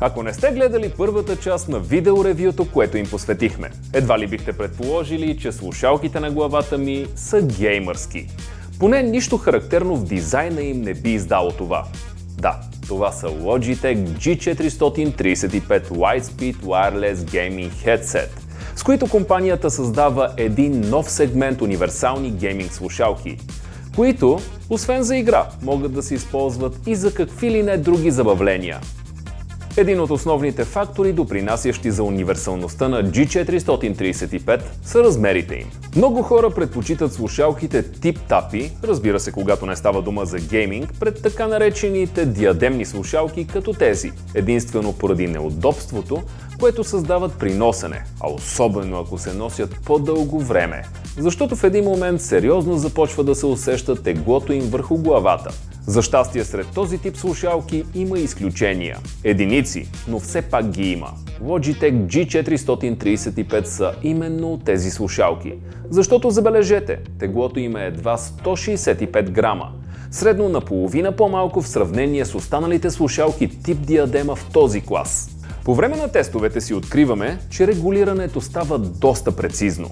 Ако не сте гледали първата част на видеоревюто, което им посветихме, едва ли бихте предположили, че слушалките на главата ми са геймърски. Поне нищо характерно в дизайна им не би издало това. Да, това са Logitech G435 Lightspeed Wireless Gaming Headset, с които компанията създава един нов сегмент универсални гейминг слушалки, които, освен за игра, могат да се използват и за какви ли не други забавления – един от основните фактори, допринасящи за универсалността на G435, са размерите им. Много хора предпочитат слушалките тип тапи, разбира се, когато не става дума за гейминг, пред така наречените диадемни слушалки като тези, единствено поради неудобството, което създават при носене, а особено ако се носят по-дълго време. Защото в един момент сериозно започва да се усеща теглото им върху главата. За щастие сред този тип слушалки има изключения. Единици, но все пак ги има. Logitech G435 са именно тези слушалки. Защото забележете, теглото им е едва 165 грама. Средно наполовина по-малко в сравнение с останалите слушалки тип диадема в този клас. По време на тестовете си откриваме, че регулирането става доста прецизно.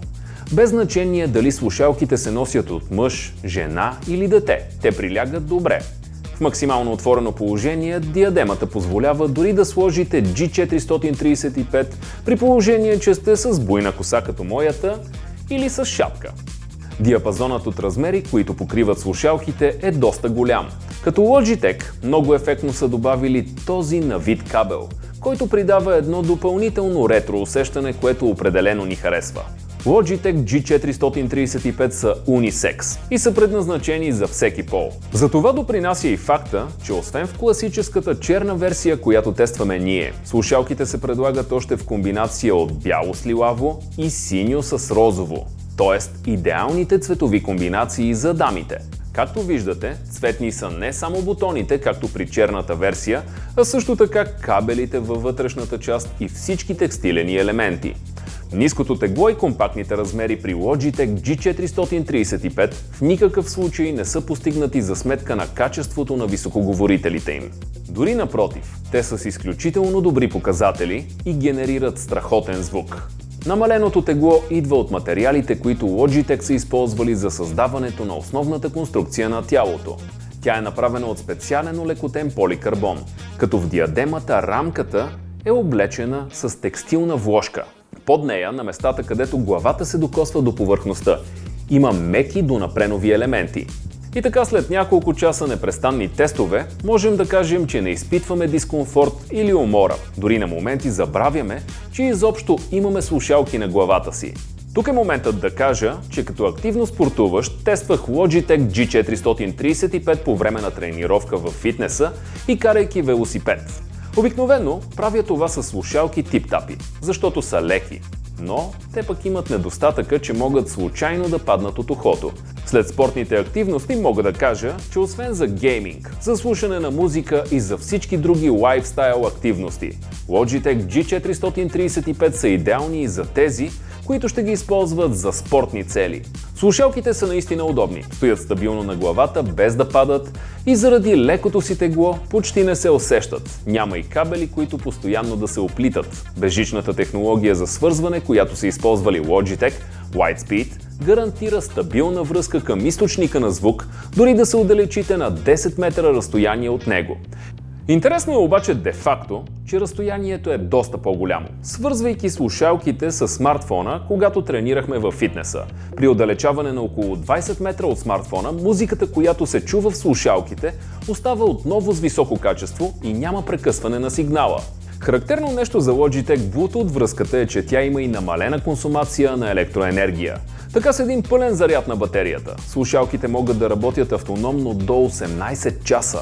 Без значение дали слушалките се носят от мъж, жена или дете, те прилягат добре. В максимално отворено положение диадемата позволява дори да сложите G435 при положение, че сте с буйна коса като моята или с шапка. Диапазонът от размери, които покриват слушалките е доста голям. Като Logitech много ефектно са добавили този на вид кабел, който придава едно допълнително ретро усещане, което определено ни харесва. Logitech G435 са унисекс и са предназначени за всеки пол. За това допринася и факта, че освен в класическата черна версия, която тестваме ние, слушалките се предлагат още в комбинация от бяло с лилаво и синьо с розово, т.е. идеалните цветови комбинации за дамите. Както виждате, цветни са не само бутоните, както при черната версия, а също така кабелите във вътрешната част и всички текстилени елементи. Ниското тегло и компактните размери при Logitech G435 в никакъв случай не са постигнати за сметка на качеството на високоговорителите им. Дори напротив, те са с изключително добри показатели и генерират страхотен звук. Намаленото тегло идва от материалите, които Logitech са използвали за създаването на основната конструкция на тялото. Тя е направена от специален олекотен поликарбон, като в диадемата рамката е облечена с текстилна вложка – под нея, на местата, където главата се докосва до повърхността, има меки донапренови елементи. И така след няколко часа непрестанни тестове, можем да кажем, че не изпитваме дискомфорт или умора. Дори на моменти забравяме, че изобщо имаме слушалки на главата си. Тук е моментът да кажа, че като активно спортуващ тествах Logitech G435 по време на тренировка в фитнеса и карайки велосипед. Обикновено правя това с слушалки тип-тапи, защото са леки, но те пък имат недостатъка, че могат случайно да паднат от ухото. След спортните активности мога да кажа, че освен за гейминг, за слушане на музика и за всички други лайфстайл активности, Logitech G435 са идеални и за тези, които ще ги използват за спортни цели. Слушалките са наистина удобни, стоят стабилно на главата, без да падат и заради лекото си тегло почти не се усещат. Няма и кабели, които постоянно да се оплитат. Безжичната технология за свързване, която са използвали Logitech, Lightspeed, гарантира стабилна връзка към източника на звук, дори да се отдалечите на 10 метра разстояние от него. Интересно е обаче де-факто, че разстоянието е доста по-голямо, свързвайки слушалките с смартфона, когато тренирахме във фитнеса. При отдалечаване на около 20 метра от смартфона, музиката, която се чува в слушалките, остава отново с високо качество и няма прекъсване на сигнала. Характерно нещо за Logitech Bluetooth връзката е, че тя има и намалена консумация на електроенергия. Така с един пълен заряд на батерията, слушалките могат да работят автономно до 18 часа.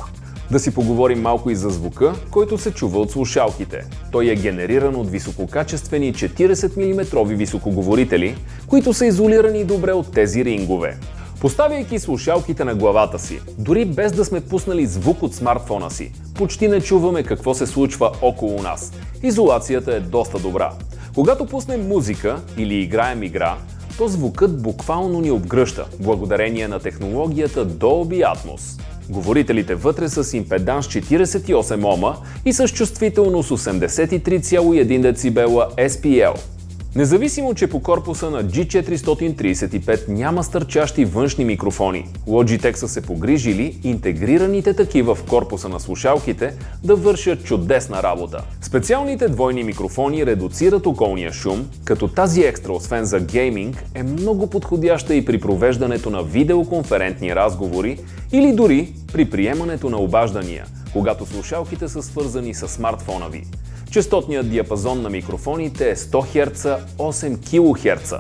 Да си поговорим малко и за звука, който се чува от слушалките. Той е генериран от висококачествени 40 мм високоговорители, които са изолирани добре от тези рингове. Поставяйки слушалките на главата си, дори без да сме пуснали звук от смартфона си, почти не чуваме какво се случва около нас. Изолацията е доста добра. Когато пуснем музика или играем игра, то звукът буквално ни обгръща, благодарение на технологията Dolby Atmos. Говорителите вътре са с импеданс 48 Ома и с чувствителност 83,1 дБ SPL. Независимо, че по корпуса на G435 няма стърчащи външни микрофони, Logitech са се погрижили интегрираните такива в корпуса на слушалките да вършат чудесна работа. Специалните двойни микрофони редуцират околния шум, като тази екстра, освен за гейминг, е много подходяща и при провеждането на видеоконферентни разговори или дори при приемането на обаждания, когато слушалките са свързани с смартфона ви. Частотният диапазон на микрофоните е 100 Hz, 8 кГц.